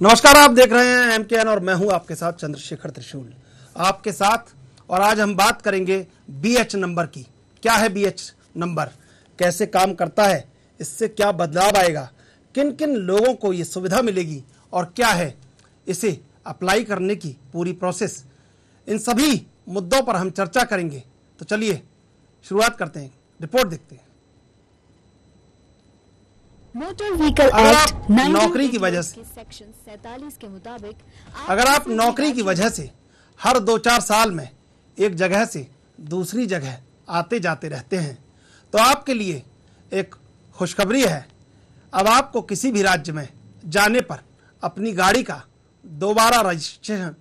नमस्कार, आप देख रहे हैं एम और मैं हूँ आपके साथ चंद्रशेखर त्रिशूल। आपके साथ, और आज हम बात करेंगे बी एच नंबर की। क्या है बी एच नंबर? कैसे काम करता है? इससे क्या बदलाव आएगा? किन किन लोगों को ये सुविधा मिलेगी? और क्या है इसे अप्लाई करने की पूरी प्रोसेस इन सभी मुद्दों पर हम चर्चा करेंगे। तो चलिए, शुरुआत करते हैं। रिपोर्ट देखते हैं। मोटर व्हीकल एक्ट नौकरी की वजह से सेक्शन सैतालीस के मुताबिक अगर आप नौकरी की वजह से हर दो चार साल में एक जगह से दूसरी जगह आते जाते रहते हैं तो आपके लिए एक खुशखबरी है। अब आपको किसी भी राज्य में जाने पर अपनी गाड़ी का दोबारा रजिस्ट्रेशन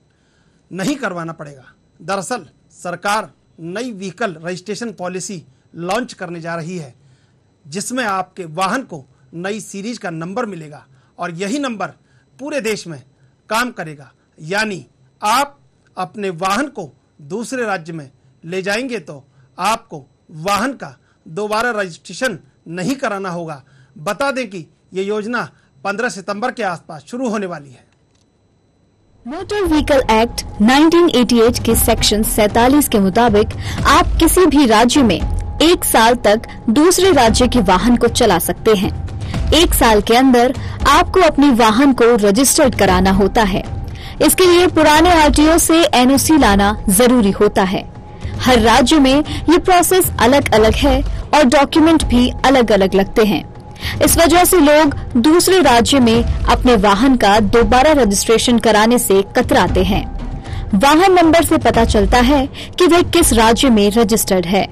नहीं करवाना पड़ेगा। दरअसल सरकार नई व्हीकल रजिस्ट्रेशन पॉलिसी लॉन्च करने जा रही है जिसमें आपके वाहन को नई सीरीज़ का नंबर मिलेगा और यही नंबर पूरे देश में काम करेगा। यानी आप अपने वाहन को दूसरे राज्य में ले जाएँगे तो आपको वाहन का दोबारा रजिस्ट्रेशन नहीं कराना होगा। बता दें कि ये योजना 15 सितंबर के आसपास शुरू होने वाली है। मोटर व्हीकल एक्ट 1988 के सेक्शन सैतालीस के मुताबिक आप किसी भी राज्य में एक साल तक दूसरे राज्य के वाहन को चला सकते हैं। एक साल के अंदर आपको अपने वाहन को रजिस्टर्ड कराना होता है। इसके लिए पुराने आरटीओ से एनओसी लाना ज़रूरी होता है। हर राज्य में ये प्रोसेस अलग अलग है और डॉक्यूमेंट भी अलग अलग लगते हैं। इस वजह से लोग दूसरे राज्य में अपने वाहन का दोबारा रजिस्ट्रेशन कराने से कतराते हैं। वाहन नंबर से पता चलता है कि वे किस राज्य में रजिस्टर्ड है।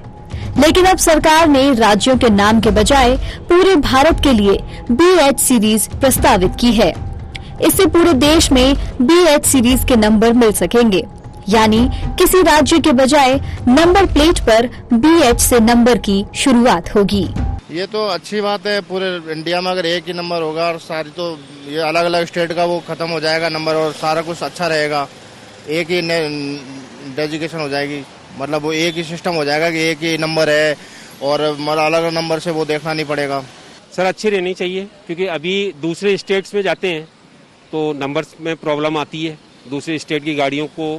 लेकिन अब सरकार ने राज्यों के नाम के बजाय पूरे भारत के लिए बी एच सीरीज़ प्रस्तावित की है। इससे पूरे देश में बी एच सीरीज़ के नंबर मिल सकेंगे। यानी किसी राज्य के बजाय नंबर प्लेट पर बी एच से नंबर की शुरुआत होगी। ये तो अच्छी बात है, पूरे इंडिया में अगर एक ही नंबर होगा और सारी तो ये अलग अलग स्टेट का वो खत्म हो जाएगा नंबर और सारा कुछ अच्छा रहेगा। एक ही डेजिकेशन हो जाएगी। मतलब वो एक ही सिस्टम हो जाएगा कि एक ही नंबर है और मतलब अलग अलग नंबर से वो देखना नहीं पड़ेगा। सर अच्छी रहनी चाहिए क्योंकि अभी दूसरे स्टेट्स में जाते हैं तो नंबर्स में प्रॉब्लम आती है। दूसरे स्टेट की गाड़ियों को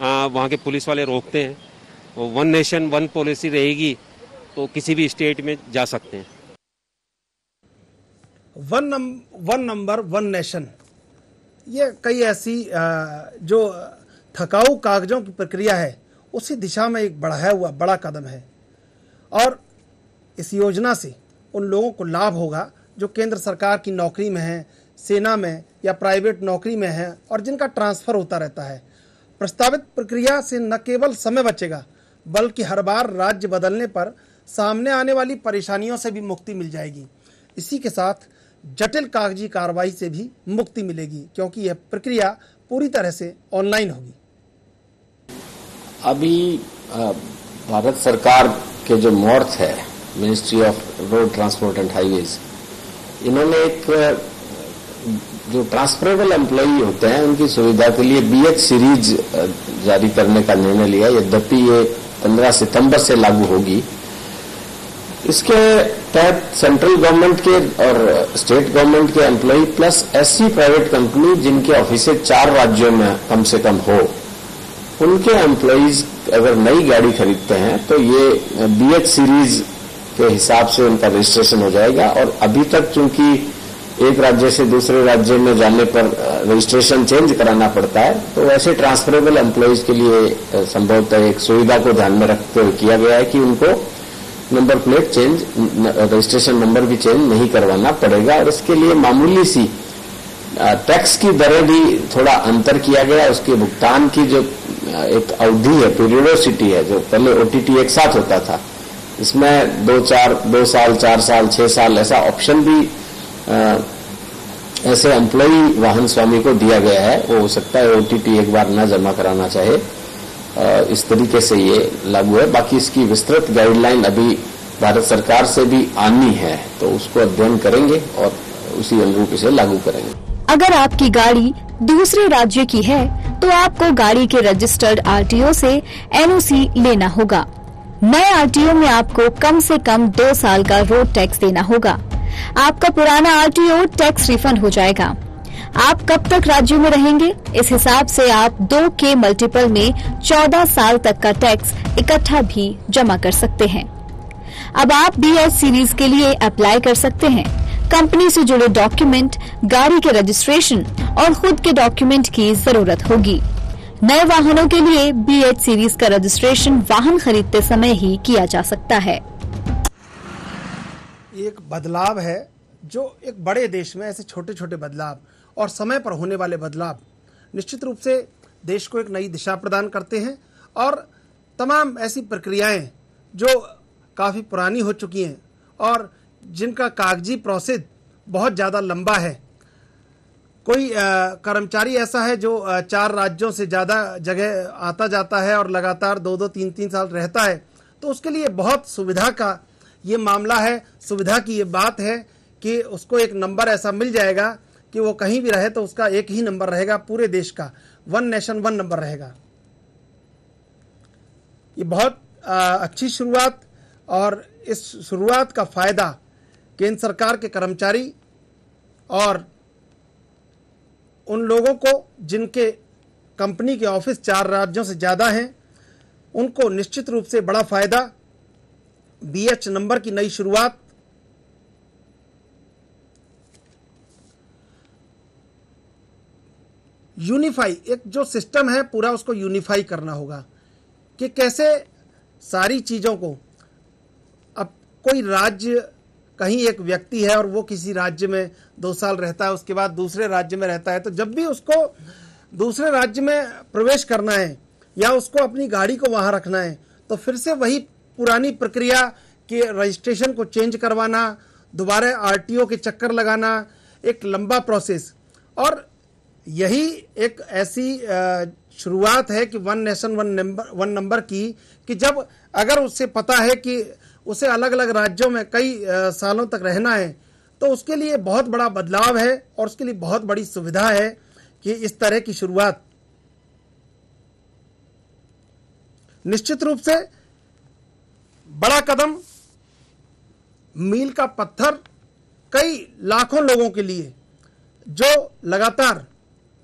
वहाँ के पुलिस वाले रोकते हैं। वो वन नेशन वन पॉलिसी रहेगी तो किसी भी स्टेट में जा सकते हैं। वन नम, वन नंबर वन नेशन ये कई ऐसी जो थकाऊ कागजों की प्रक्रिया है उसी दिशा में एक बढ़ाया हुआ, बड़ा कदम है। और इस योजना से उन लोगों को लाभ होगा जो केंद्र सरकार की नौकरी में हैं, सेना में या प्राइवेट नौकरी में हैं और जिनका ट्रांसफ़र होता रहता है। प्रस्तावित प्रक्रिया से न केवल समय बचेगा, बल्कि हर बार राज्य बदलने पर सामने आने वाली परेशानियों से भी मुक्ति मिल जाएगी। इसी के साथ जटिल कागज़ी कार्रवाई से भी मुक्ति मिलेगी, क्योंकि यह प्रक्रिया पूरी तरह से ऑनलाइन होगी। अभी भारत सरकार के जो मॉर्थ है ministry of road transport and highways इन्होंने एक जो ट्रांसफरेबल एम्प्लॉई होते हैं, उनकी सुविधा के लिए बीएच सीरीज़ जारी करने का निर्णय लिया। यद्यपि ये 15 सितंबर से लागू होगी। इसके तहत सेंट्रल गवर्नमेंट के और स्टेट गवर्नमेंट के एम्प्लॉय प्लस ऐसी प्राइवेट कंपनी जिनके ऑफ़िस चार राज्यों में कम से कम हो। उनके एम्प्लॉयज़ अगर नई गाड़ी खरीदते हैं तो ये बीएच सीरीज़ के हिसाब से उनका रजिस्ट्रेशन हो जाएगा और अभी तक चूँकि एक राज्य से दूसरे राज्य में जाने पर रजिस्ट्रेशन चेंज कराना पड़ता है तो वैसे ट्रांसफरेबल एम्प्लॉयज़ के लिए संभवतः एक सुविधा को ध्यान में रखते हुए किया गया है कि उनको number plate change registration number भी चेंज नहीं करवाना पड़ेगा। और इसके लिए मामूली सी टैक्स की दरें भी थोड़ा अंतर किया गया उसके भुगतान की जो एक अवधि है पीरियडोसिटी है जो पहले ओटीटी एक साथ होता था। इसमें दो चार दो साल चार साल छह साल ऐसा ऑप्शन भी अ, ऐसे एम्प्लॉई वाहन स्वामी को दिया गया है। वो हो सकता है ओटीटी एक बार न जमा कराना चाहे। अ, इस तरीके से ये लागू है। बाकी इसकी विस्तृत गाइडलाइन अभी भारत सरकार से भी आनी है तो उसको अध्ययन करेंगे और उसी अनुरूप इसे लागू करेंगे। अगर आपकी गाड़ी दूसरे राज्य की है तो आपको गाड़ी के रजिस्टर्ड आरटीओ से एनओसी लेना होगा। नए आरटीओ में आपको कम से कम दो साल का रोड टैक्स देना होगा। आपका पुराना आरटीओ टैक्स रिफंड हो जाएगा। आप कब तक राज्य में रहेंगे? इस हिसाब से आप दो के मल्टीपल में चौदह साल तक का टैक्स इकट्ठा भी जमा कर सकते हैं। अब आप बी एच सीरीज़ के लिए अप्लाई कर सकते हैं। कंपनी से जुड़े डॉक्यूमेंट, गाड़ी के रजिस्ट्रेशन और खुद के डॉक्यूमेंट की ज़रूरत होगी। नए वाहनों के लिए बी एच सीरीज़ का रजिस्ट्रेशन वाहन खरीदते समय ही किया जा सकता है। एक बदलाव है जो एक बड़े देश में ऐसे छोटे छोटे बदलाव और समय पर होने वाले बदलाव निश्चित रूप से देश को एक नई दिशा प्रदान करते हैं और तमाम ऐसी प्रक्रियाएँ जो काफ़ी पुरानी हो चुकी हैं और जिनका कागज़ी प्रोसेस बहुत ज़्यादा लंबा है कोई कर्मचारी ऐसा है जो चार राज्यों से ज़्यादा जगह आता जाता है और लगातार दो दो तीन तीन साल रहता है तो उसके लिए बहुत सुविधा का ये मामला है। सुविधा की ये बात है कि उसको एक नंबर ऐसा मिल जाएगा कि वो कहीं भी रहे तो उसका एक ही नंबर रहेगा पूरे देश का। वन नेशन वन नंबर रहेगा। ये बहुत अ, अच्छी शुरुआत और इस शुरुआत का फ़ायदा केंद्र सरकार के कर्मचारी और उन लोगों को जिनके कंपनी के ऑफ़िस चार राज्यों से ज़्यादा हैं, उनको निश्चित रूप से बड़ा फ़ायदा बीएच नंबर की नई शुरुआत यूनिफाई, एक जो सिस्टम है पूरा उसको यूनिफाई करना होगा कि कैसे सारी चीज़ों को, अब कोई राज्य कहीं एक व्यक्ति है और वो किसी राज्य में दो साल रहता है, उसके बाद दूसरे राज्य में रहता है तो जब भी उसको दूसरे राज्य में प्रवेश करना है या उसको अपनी गाड़ी को वहाँ रखना है तो फिर से वही पुरानी प्रक्रिया के रजिस्ट्रेशन को चेंज करवाना, दोबारा आरटीओ के चक्कर लगाना, एक लंबा प्रोसेस। और यही एक ऐसी शुरुआत है कि one nation, one number one number की कि जब अगर उससे पता है कि उसे अलग अलग राज्यों में कई सालों तक रहना है। तो उसके लिए बहुत बड़ा बदलाव है और उसके लिए बहुत बड़ी सुविधा है कि इस तरह की शुरुआत। निश्चित रूप से बड़ा कदम, मील का पत्थर कई लाखों लोगों के लिए, जो लगातार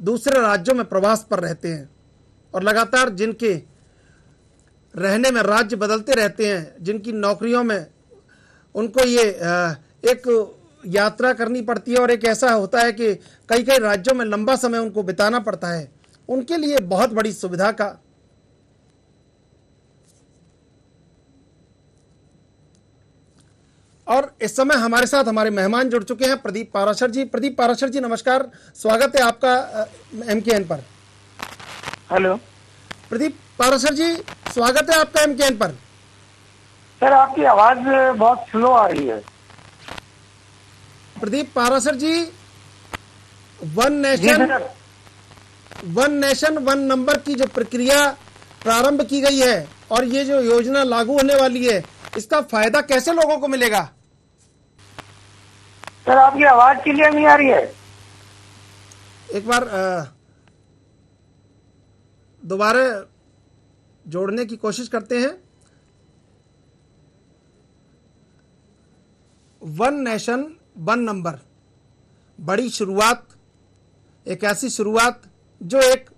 दूसरे राज्यों में प्रवास पर रहते हैं और लगातार जिनके रहने में राज्य बदलते रहते हैं जिनकी नौकरियों में उनको ये एक यात्रा करनी पड़ती है और एक ऐसा होता है कि कई कई राज्यों में लंबा समय उनको बिताना पड़ता है। उनके लिए बहुत बड़ी सुविधा का और इस समय हमारे साथ हमारे मेहमान जुड़ चुके हैं प्रदीप पाराशर जी। प्रदीप पाराशर जी नमस्कार। स्वागत है आपका एम के एन पर। हेलो। प्रदीप पाराशर जी स्वागत है आपका एम पर। सर आपकी आवाज़ बहुत स्लो आ रही है। Pradeep Parashar ji one nation one nation one number की जो प्रक्रिया प्रारंभ की गई है और ये जो योजना लागू होने वाली है इसका फ़ायदा कैसे लोगों को मिलेगा? सर आपकी आवाज़ क्लियर नहीं आ रही है। एक बार दोबारा जोड़ने की कोशिश करते हैं। वन नेशन वन नंबर बड़ी शुरुआत, एक ऐसी शुरुआत जो एक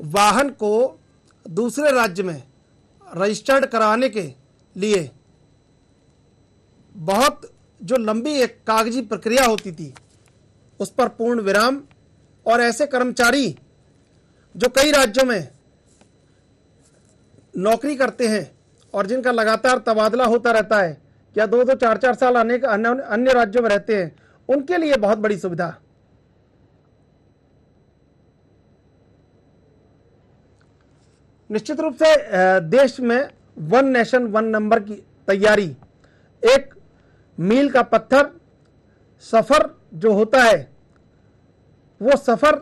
वाहन को दूसरे राज्य में रजिस्टर्ड कराने के लिए बहुत जो लंबी एक कागज़ी प्रक्रिया होती थी, उस पर पूर्ण विराम और ऐसे कर्मचारी जो कई राज्यों में नौकरी करते हैं और जिनका लगातार तबादला होता रहता है, या दो दो चार चार साल अनेक अन्य राज्यों में रहते हैं, उनके लिए बहुत बड़ी सुविधा। निश्चित रूप से देश में वन नेशन, वन नंबर की तैयारी, एक मील का पत्थर सफ़र जो होता है, वो सफ़र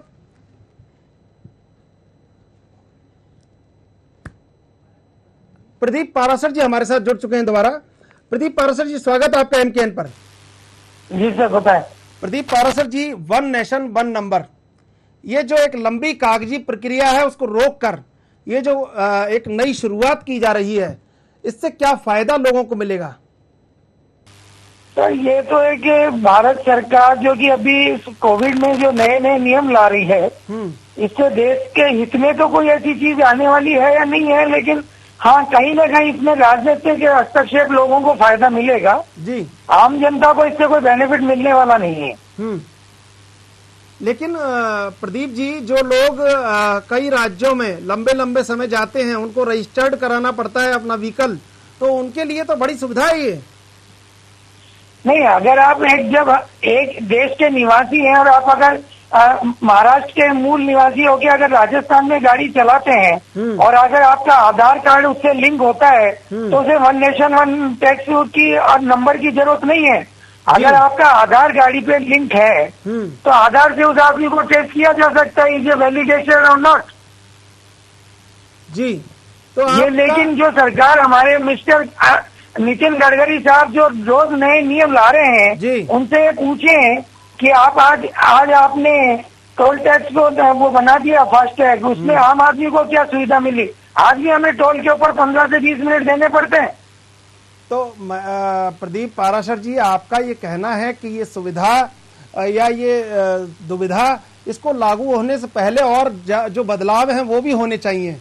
प्रदीप पारासर जी हमारे साथ जुड़ चुके हैं दोबारा। प्रदीप पारासर जी स्वागत है आपका एम के एन पर। जी सर बताएँ Pradeep Parashar ji one nation one number. ये जो एक लंबी कागज़ी प्रक्रिया है उसको रोक कर ये जो एक नई शुरुआत की जा रही है इससे क्या फ़ायदा लोगों को मिलेगा? सर ये तो है कि भारत सरकार जो कि अभी कोविड में जो नए नए नियम ला रही है हम्म। इससे देश के हित में तो कोई ऐसी चीज़ आने वाली है या नहीं है लेकिन हाँ कहीं ना कहीं इसमें राजनीतिक हस्तक्षेप लोगों को फ़ायदा मिलेगा। जी। आम जनता को इससे कोई बेनिफिट मिलने वाला नहीं है। हम्म। लेकिन प्रदीप जी जो लोग कई राज्यों में लंबे लंबे समय जाते हैं उनको रजिस्टर्ड कराना पड़ता है अपना व्हीकल तो उनके लिए तो बड़ी सुविधा है ये नहीं अगर आप एक जब एक देश के निवासी हैं और आप अगर महाराष्ट्र के मूल निवासी होकर अगर राजस्थान में गाड़ी चलाते हैं हम्म। और अगर आपका आधार कार्ड उससे लिंक होता है हम्म। तो उसे वन नेशन वन टैक्स की और नंबर की ज़रूरत नहीं है। अगर आपका आधार गाड़ी पे लिंक है हम्म। तो आधार से उस आदमी को टेस्ट किया जा सकता है ये वैलिडेशन और नॉट जी। तो ये लेकिन जो सरकार हमारे मिस्टर नितिन गडकरी साहब जो रोज नए नियम ला रहे हैं उनसे पूछे कि आप आज आज आपने टोल टैक्स को वो बना दिया फास्ट टैग उसमें हम्म। आम आदमी को क्या सुविधा मिली आज भी हमें टोल के ऊपर पंद्रह से बीस मिनट देने पड़ते हैं तो प्रदीप पाराशर जी आपका ये कहना है कि ये सुविधा या ये दुविधा इसको लागू होने से पहले और जो बदलाव हैं वो भी होने चाहिए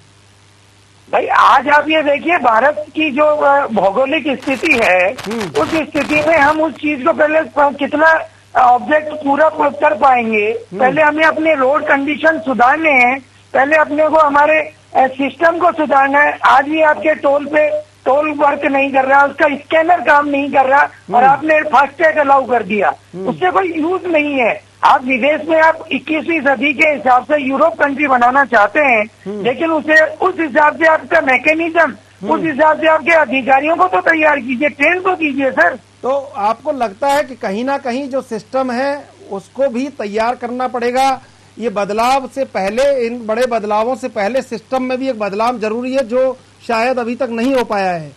भाई आज आप ये देखिए भारत की जो भौगोलिक स्थिति है हम्म। उस स्थिति में हम उस चीज़ को पहले कितना ऑब्जेक्ट पूरा कर पाएँगे। हम्म। पहले हमें अपने रोड कंडीशन सुधारने हैं। पहले अपने को हमारे सिस्टम को सुधारना है। आज भी आपके टोल पे टोल वर्क नहीं कर रहा उसका स्कैनर काम नहीं कर रहा हम्म। और आपने फास्टैग अलाउ कर दिया। उससे कोई यूज़ नहीं है। आप विदेश में आप 21वीं सदी के हिसाब से यूरोप कंट्री बनाना चाहते हैं हम्म। लेकिन उसे उस हिसाब से आपका मैकेनिज्म उस हिसाब से आपके अधिकारियों को तो तैयार कीजिए ट्रेन को कीजिए सर तो आपको लगता है कि कहीं ना कहीं जो सिस्टम है उसको भी तैयार करना पड़ेगा। ये बदलाव से पहले इन बड़े बदलावों से पहले सिस्टम में भी एक बदलाव ज़रूरी है जो शायद अभी तक नहीं हो पाया है।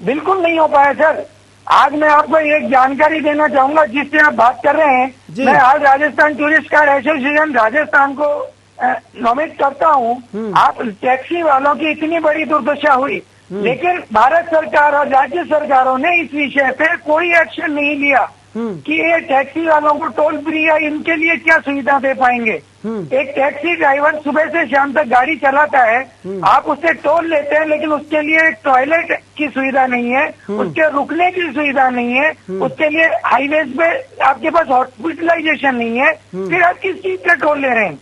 बिल्कुल नहीं हो पाया सर। आज मैं आपको एक जानकारी देना चाहूँगा जिससे आप बात कर रहे हैं। मैं आज Rajasthan tourist card association Rajasthan को नॉमिनेट करता हूँ। हम्म। आप टैक्सी वालों की इतनी बड़ी दुर्दशा हुई। लेकिन भारत सरकार और राज्य सरकारों ने इस विषय पे कोई एक्शन नहीं लिया हम्म। कि ये टैक्सी वालों को टोल फ्री या इनके लिए क्या सुविधा दे पाएँगे। हम्म। एक टैक्सी ड्राइवर सुबह से शाम तक गाड़ी चलाता है आप उससे टोल लेते हैं लेकिन उसके लिए एक टॉयलेट की सुविधा नहीं है उसके रुकने की सुविधा नहीं है उसके लिए हाईवेज पे आपके पास हॉस्पिटलाइजेशन नहीं है फिर आप किस चीज़ का टोल ले रहे हैं?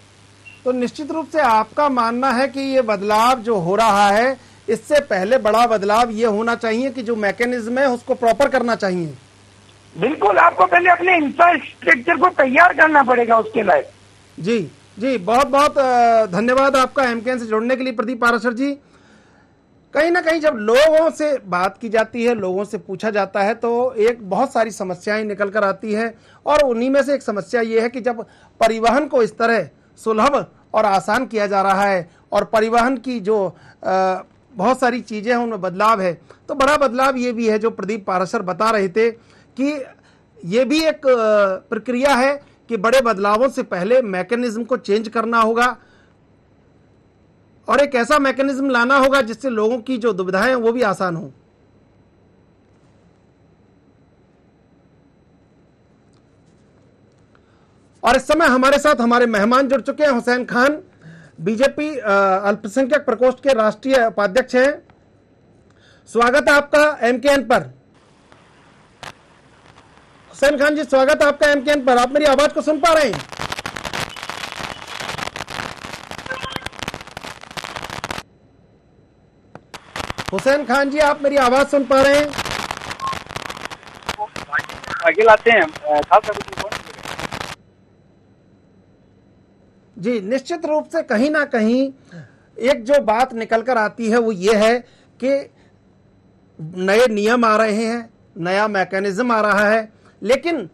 तो निश्चित रूप से आपका मानना है कि ये बदलाव जो हो रहा है इससे पहले बड़ा बदलाव ये होना चाहिए कि जो मैकेनिज्म है उसको प्रॉपर करना चाहिए। बिल्कुल आपको पहले अपने इंफ्रास्ट्रक्चर को तैयार करना पड़ेगा उसके लायक जी जी बहुत बहुत धन्यवाद आपका एमकेएन से जुड़ने के लिए प्रदीप पाराशर जी। कहीं ना कहीं जब लोगों से बात की जाती है लोगों से पूछा जाता है तो एक बहुत सारी समस्याएँ निकल कर आती है। और उन्हीं में से एक समस्या ये है कि जब परिवहन को इस तरह सुलभ और आसान किया जा रहा है और परिवहन की जो बहुत सारी चीज़ें हैं, उनमें बदलाव है। तो बड़ा बदलाव ये भी है जो प्रदीप पाराशर बता रहे थे कि ये भी एक प्रक्रिया है कि बड़े बदलावों से पहले मैकेनिज्म को चेंज करना होगा और एक ऐसा मैकेनिज्म लाना होगा जिससे लोगों की जो दुविधाएँ वो भी आसान हो। और इस समय हमारे साथ हमारे मेहमान जुड़ चुके हैं, हुसैन खान। बीजेपी अल्पसंख्यक प्रकोष्ठ के राष्ट्रीय उपाध्यक्ष हैं। स्वागत है आपका एमकेएन पर। हुसैन खान जी, स्वागत है आपका एमकेएन पर। आप मेरी आवाज़ को सुन पा रहे हैं? हुसैन खान जी, आप मेरी आवाज़ सुन पा रहे हैं? आगे लाते हैं। जी, निश्चित रूप से कहीं ना कहीं एक जो बात निकल कर आती है वो ये है कि नए नियम आ रहे हैं, नया मैकेनिज्म आ रहा है, लेकिन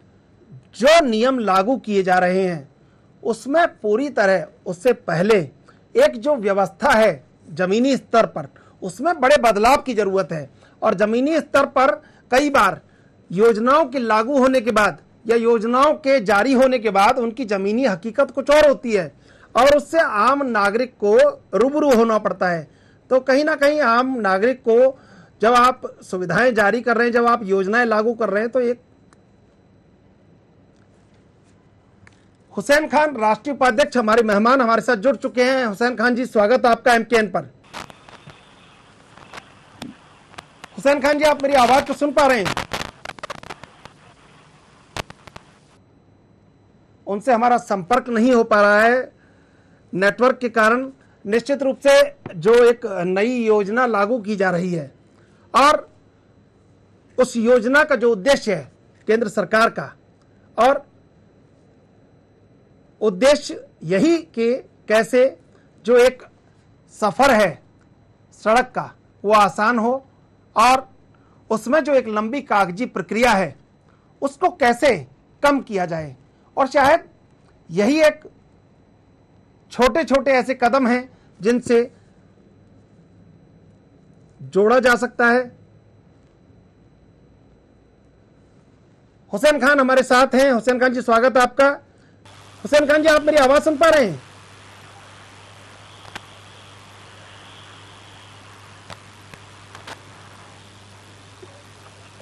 जो नियम लागू किए जा रहे हैं, उसमें पूरी तरह, उससे पहले एक जो व्यवस्था है जमीनी स्तर पर, उसमें बड़े बदलाव की ज़रूरत है। और जमीनी स्तर पर कई बार योजनाओं के लागू होने के बाद या योजनाओं के जारी होने के बाद उनकी जमीनी हकीकत कुछ और होती है और उससे आम नागरिक को रूबरू होना पड़ता है। तो कहीं ना कहीं आम नागरिक को जब आप सुविधाएँ जारी कर रहे हैं, जब आप योजनाएँ लागू कर रहे हैं तो एक हुसैन खान राष्ट्रीय उपाध्यक्ष हमारे मेहमान हमारे साथ जुड़ चुके हैं। हुसैन खान जी, स्वागत आपका एमकेएन पर। हुसैन खान जी, आप मेरी आवाज़ को सुन पा रहे हैं? उनसे हमारा संपर्क नहीं हो पा रहा है। नेटवर्क के कारण निश्चित रूप से जो एक नई योजना लागू की जा रही है और उस योजना का जो उद्देश्य है केंद्र सरकार का और उद्देश्य यही कि कैसे जो एक सफ़र है सड़क का, वो आसान हो और उसमें जो एक लंबी कागज़ी प्रक्रिया है, उसको कैसे कम किया जाए। और शायद यही एक छोटे छोटे ऐसे कदम हैं जिनसे जोड़ा जा सकता है। हुसैन खान हमारे साथ हैं। हुसैन खान जी, स्वागत है आपका। हुसैन खान जी, आप मेरी आवाज़ सुन पा रहे हैं?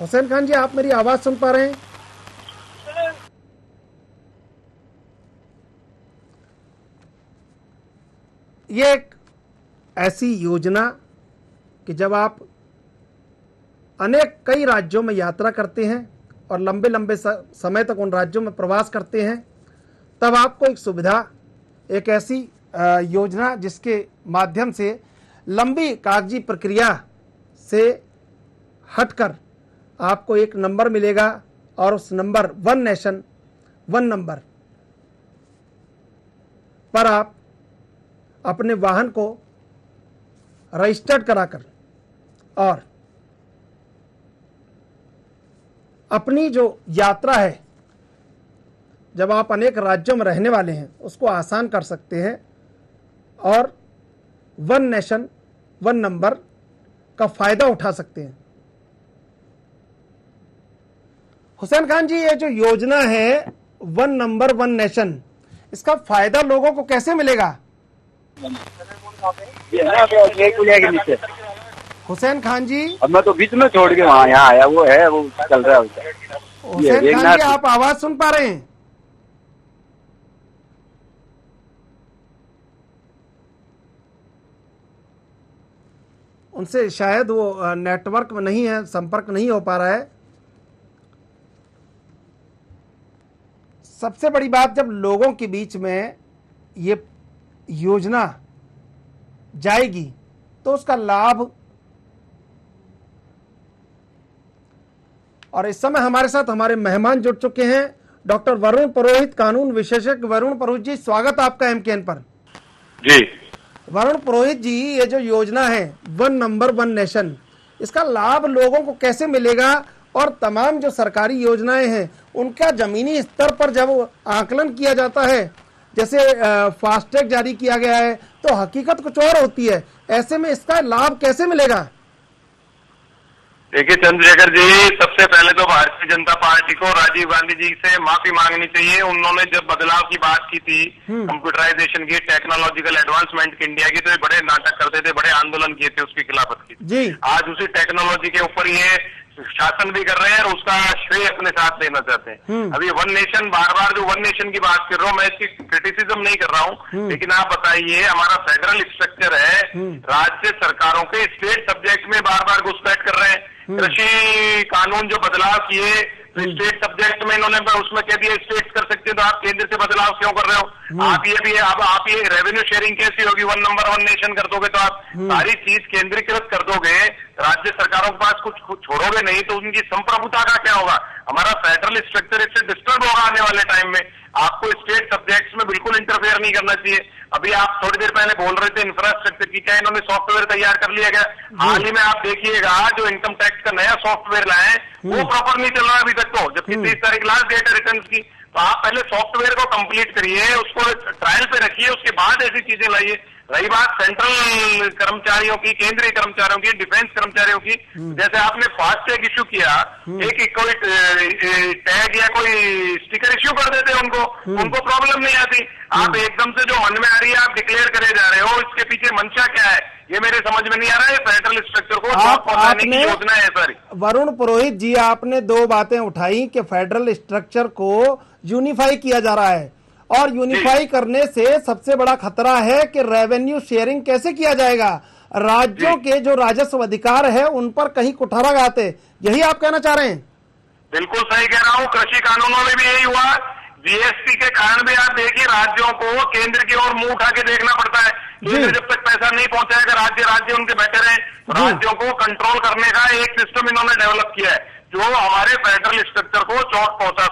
हुसैन खान जी, आप मेरी आवाज़ सुन पा रहे हैं? ये एक ऐसी योजना कि जब आप अनेक कई राज्यों में यात्रा करते हैं और लंबे लंबे समय तक उन राज्यों में प्रवास करते हैं, तब आपको एक सुविधा, एक ऐसी योजना जिसके माध्यम से लंबी कागज़ी प्रक्रिया से हटकर आपको एक नंबर मिलेगा और उस number one nation, one number पर आप अपने वाहन को रजिस्टर्ड कराकर और अपनी जो यात्रा है, जब आप अनेक राज्यों में रहने वाले हैं, उसको आसान कर सकते हैं और वन नेशन, वन नंबर का फ़ायदा उठा सकते हैं। हुसैन खान जी, ये जो योजना है, वन नंबर, वन नेशन, इसका फ़ायदा लोगों को कैसे मिलेगा? हुसैन खान जी? अब मैं तो बीच में छोड़ के वहाँ यहाँ आया वो है वो चल रहा है हुसैन खान जी आप आवाज़ सुन पा रहे हैं? उनसे शायद वो नेटवर्क में नहीं है संपर्क नहीं हो पा रहा है। सबसे बड़ी बात जब लोगों के बीच में ये योजना जाएगी तो उसका लाभ और इस समय हमारे साथ हमारे मेहमान जुड़ चुके हैं। डॉक्टर वरुण पुरोहित कानून विशेषज्ञ वरुण पुरोहित जी स्वागत आपका एम पर। जी। वरुण पुरोहित जी ये जो योजना है वन नंबर वन नेशन इसका लाभ लोगों को कैसे मिलेगा? और तमाम जो सरकारी योजनाएँ हैं उनका जमीनी स्तर पर जब आकलन किया जाता है जैसे फास्टैग जारी किया गया है तो हकीकत कुछ और होती है। ऐसे में इसका लाभ कैसे मिलेगा? देखिए चंद्रशेखर जी सबसे पहले तो भारतीय जनता पार्टी को राजीव गांधी जी से माफ़ी मांगनी चाहिए। उन्होंने जब बदलाव की बात की थी कंप्यूटराइजेशन की टेक्नोलॉजिकल एडवांसमेंट की इंडिया की तो ये बड़े नाटक करते थे बड़े आंदोलन किए थे उसकी खिलाफत की। जी। आज उसी टेक्नोलॉजी के ऊपर ये शासन भी कर रहे हैं और उसका श्रेय अपने साथ लेना चाहते हैं। अभी वन नेशन बार बार जो वन नेशन की बात कर रहा हूँ मैं इसकी क्रिटिसिज्म नहीं कर रहा हूँ लेकिन आप बताइए हमारा फेडरल स्ट्रक्चर है राज्य सरकारों के स्टेट सब्जेक्ट में बार बार घुसपैठ कर रहे हैं। कृषि कानून जो बदलाव किए तो स्टेट सब्जेक्ट में इन्होंने उसमें कह दिया स्टेट कर सकते हैं तो आप केंद्र से बदलाव क्यों कर रहे हो? आप ये भी अब आप ये रेवेन्यू शेयरिंग कैसी होगी? वन नंबर वन नेशन कर दोगे तो आप सारी चीज़ केंद्रीकृत कर दोगे राज्य सरकारों के पास कुछ, कुछ छोड़ोगे नहीं तो उनकी संप्रभुता का क्या होगा? हमारा फेडरल स्ट्रक्चर इससे डिस्टर्ब होगा आने वाले टाइम में। आपको स्टेट सब्जेक्ट्स में बिल्कुल इंटरफेयर नहीं करना चाहिए। अभी आप थोड़ी देर पहले बोल रहे थे इंफ्रास्ट्रक्चर की क्या इन्होंने सॉफ्टवेयर तैयार कर लिया गया हाल ही में आप देखिएगा जो इनकम टैक्स का नया सॉफ्टवेयर लाए वो प्रॉपर नहीं चल रहा अभी तक तो जबकि तीस तारीख लास्ट डेट है रिटर्न की। तो आप पहले सॉफ्टवेयर को कंप्लीट करिए उसको ट्रायल पे रखिए उसके बाद ऐसी चीज़ें लाइए। रही बात सेंट्रल कर्मचारियों की केंद्रीय कर्मचारियों की डिफेंस कर्मचारियों की। जैसे आपने फास्ट टैग इश्यू किया एक कोई टैग या कोई स्टिकर इश्यू कर देते उनको उनको प्रॉब्लम नहीं आती। आप एकदम से जो मन में आ रही है आप डिक्लेयर करे जा रहे हो इसके पीछे मंशा क्या है? ये मेरे समझ में नहीं आ रहा है फेडरल स्ट्रक्चर को आप- आपने- योजना है सारी वरुण पुरोहित जी आपने दो बातें उठाई कि फेडरल स्ट्रक्चर को यूनिफाई किया जा रहा है। और यूनिफाई करने से सबसे बड़ा खतरा है कि रेवेन्यू शेयरिंग कैसे किया जाएगा? राज्यों के जो राजस्व अधिकार है उन पर कहीं कुठारा गाते। यही आप कहना चाह रहे हैं? बिल्कुल सही कह रहा हूँ। कृषि कानूनों में भी यही हुआ। जीएसटी के कारण भी आप देखिए राज्यों को केंद्र की ओर मुँह उठा के देखना पड़ता है। केंद्र जब तक पैसा नहीं पहुंचाएगा राज्य राज्य उनके बैठे रहे तो राज्यों को कंट्रोल करने का एक सिस्टम इन्होंने डेवलप किया है जो हमारे फेडरल स्ट्रक्चर को चौक पहुँचा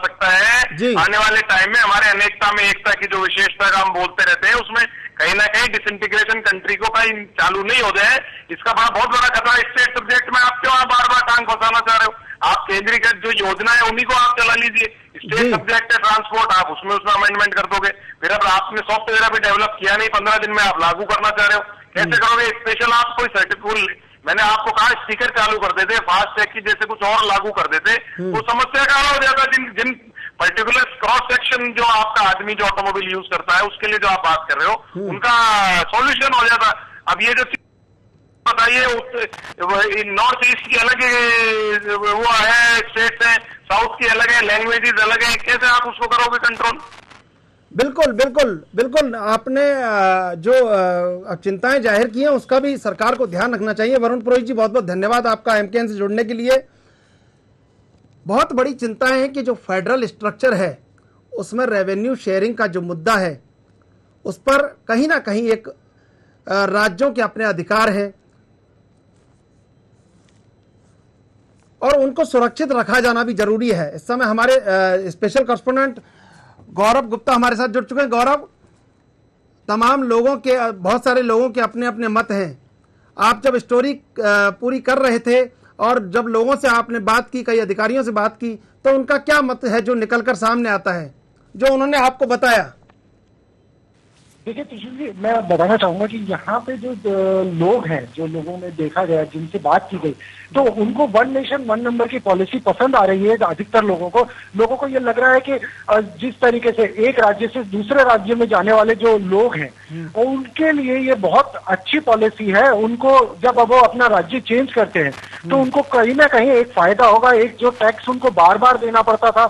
आने वाले टाइम में हमारे अनेकता में एकता की जो विशेषता का हम बोलते रहते हैं उसमें कहीं ना कहीं डिसइंटीग्रेशन कंट्री को कहीं चालू नहीं हो जाए। इसका बड़ा बहुत बड़ा खतरा स्टेट सब्जेक्ट में आप क्यों बार बार टांग फंसाना चाह रहे हो। आप केंद्रीकृत जो योजना है उन्हीं को आप चला लीजिए। स्टेट सब्जेक्ट है ट्रांसपोर्ट आप उसमें उसमें अमेंडमेंट कर दोगे। फिर अब आपने सॉफ्टवेयर अभी डेवलप किया नहीं पंद्रह दिन में आप लागू करना चाह रहे हो। कैसे करोगे? स्पेशल आप कोई सर्टिफिकेट मैंने आपको कहा स्टिकर चालू कर देते फास्ट टैग की जैसे कुछ और लागू कर देते। तो समस्या का हल हो जाता जिन जिन पर्टिकुलर क्रॉस सेक्शन जो आपका आदमी जो ऑटोमोबाइल यूज़ करता है उसके लिए जो आप बात कर रहे हो उनका सॉल्यूशन हो जाता। अब ये जो बताइए नॉर्थ ईस्ट की अलग वो है स्टेट्स हैं साउथ की अलग है लैंग्वेजेस अलग है कैसे आप उसको करोगे कंट्रोल बिल्कुल बिल्कुल बिल्कुल। आपने जो चिंताएँ ज़ाहिर की हैं उसका भी सरकार को ध्यान रखना चाहिए। वरुण पुरोहित जी बहुत बहुत धन्यवाद आपका एमकेएन से जुड़ने के लिए। बहुत बड़ी चिंता है कि जो फेडरल स्ट्रक्चर है, उसमें रेवेन्यू शेयरिंग का जो मुद्दा है, उस पर कहीं ना कहीं एक राज्यों के अपने अधिकार हैं और उनको सुरक्षित रखा जाना भी ज़रूरी है। इस समय हमारे स्पेशल कॉरेस्पोंडेंट गौरव गुप्ता हमारे साथ जुड़ चुके हैं। गौरव, तमाम लोगों के, बहुत सारे लोगों के अपने अपने मत हैं। आप जब स्टोरी पूरी कर रहे थे और जब लोगों से आपने बात की, कई अधिकारियों से बात की तो उनका क्या मत है जो निकलकर सामने आता है, जो उन्होंने आपको बताया? देखिए तुषार जी मैं बताना चाहूँगा कि यहाँ पे जो लोग हैं जो लोगों में देखा गया जिनसे बात की गई तो उनको वन नेशन वन नंबर की पॉलिसी पसंद आ रही है अधिकतर लोगों को। लोगों को ये लग रहा है कि जिस तरीके से एक राज्य से दूसरे राज्य में जाने वाले जो लोग हैं और उनके लिए ये बहुत अच्छी पॉलिसी है। उनको जब अब वो अपना राज्य चेंज करते हैं तो उनको कहीं ना कहीं एक फ़ायदा होगा। एक जो टैक्स उनको बार बार देना पड़ता था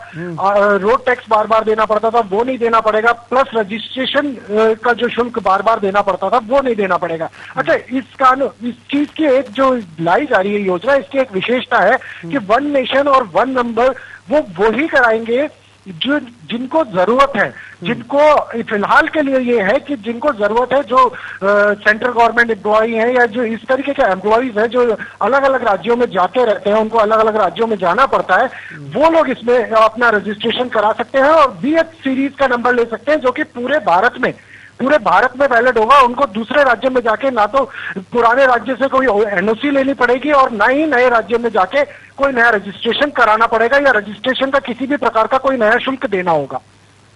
रोड टैक्स बार बार देना पड़ता था वो नहीं देना पड़ेगा। प्लस रजिस्ट्रेशन का जो शुल्क बार बार देना पड़ता था वो नहीं देना पड़ेगा। अच्छा इस कानून इस चीज़ की एक जो लाई जा रही है योजना इसकी एक विशेषता है कि वन नेशन और वन नंबर वो वही कराएँगे जो जिनको ज़रूरत है। जिनको फ़िलहाल के लिए ये है कि जिनको ज़रूरत है जो सेंट्रल गवर्नमेंट एम्प्लॉय है या जो इस तरीके के एम्प्लॉयज़ है जो अलग अलग राज्यों में जाते रहते हैं उनको अलग अलग राज्यों में जाना पड़ता है वो लोग इसमें अपना रजिस्ट्रेशन करा सकते हैं और बी सीरीज़ का नंबर ले सकते हैं जो कि पूरे भारत में पूरे भारत में वैलिड होगा, उनको दूसरे राज्य में जाके ना तो पुराने राज्य से कोई एनओसी लेनी पड़ेगी और ना ही नए राज्य में जाके कोई नया रजिस्ट्रेशन कराना पड़ेगा या रजिस्ट्रेशन का किसी भी प्रकार का कोई नया शुल्क देना होगा।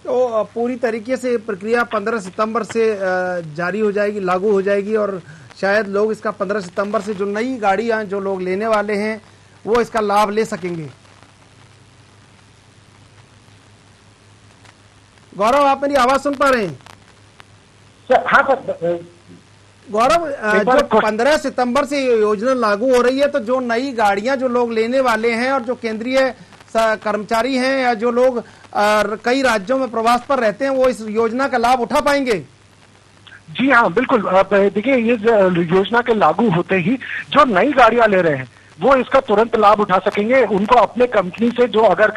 तो पूरी तरीके से प्रक्रिया 15 सितंबर से जारी हो जाएगी, लागू हो जाएगी और शायद लोग इसका 15 सितंबर से जो नई गाड़ियाँ जो लोग लेने वाले हैं, वो इसका लाभ ले सकेंगे। गौरव, आप मेरी आवाज़ सुन पा रहे हैं? सर, हाँ सर गौरव जो 15 सितंबर से योजना लागू हो रही है तो जो नई गाड़ियाँ जो लोग लेने वाले हैं और जो केंद्रीय कर्मचारी हैं या जो लोग कई राज्यों में प्रवास पर रहते हैं वो इस योजना का लाभ उठा पाएँगे? जी हाँ बिल्कुल। देखिए ये योजना के लागू होते ही जो नई गाड़ियाँ ले रहे हैं वो इसका तुरंत लाभ उठा सकेंगे। उनको अपने कंपनी से जो अगर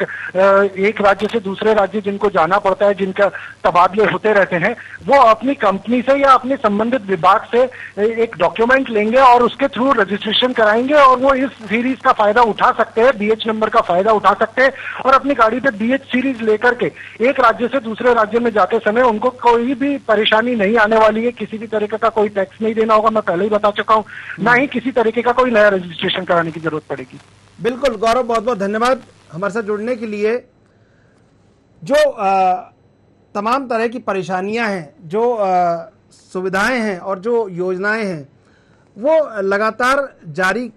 एक राज्य से दूसरे राज्य जिनको जाना पड़ता है, जिनका तबादले होते रहते हैं, वो अपनी कंपनी से या अपने संबंधित विभाग से एक डॉक्यूमेंट लेंगे और उसके थ्रू रजिस्ट्रेशन कराएँगे और वो इस सीरीज़ का फ़ायदा उठा सकते हैं बीएच नंबर का फ़ायदा उठा सकते हैं और अपनी गाड़ी पे बीएच सीरीज़ लेकर के एक राज्य से दूसरे राज्य में जाते समय उनको कोई भी परेशानी नहीं आने वाली है। किसी भी तरीके का कोई टैक्स नहीं देना होगा, मैं पहले ही बता चुका हूँ। ना ही किसी तरीके का कोई नया रजिस्ट्रेशन कराने की ज़रूरत पड़ेगी। बिल्कुल गौरव बहुत बहुत धन्यवाद हमारे साथ जुड़ने के लिए। जो अ, तमाम तरह की परेशानियाँ हैं जो अ, सुविधाएँ हैं और जो योजनाएँ हैं वो लगातार जारी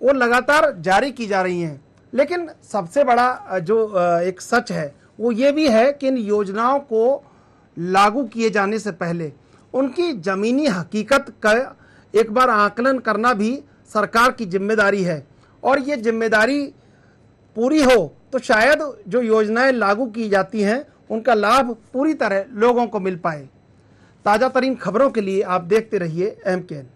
वो लगातार जारी की जा रही हैं। लेकिन सबसे बड़ा जो एक सच है वो ये भी है कि इन योजनाओं को लागू किए जाने से पहले उनकी ज़मीनी हकीकत का एक बार आकलन करना भी सरकार की ज़िम्मेदारी है। और ये ज़िम्मेदारी पूरी हो तो शायद जो योजनाएँ लागू की जाती हैं, उनका लाभ पूरी तरह लोगों को मिल पाए। ताज़ा तरीन खबरों के लिए आप देखते रहिए एम के एन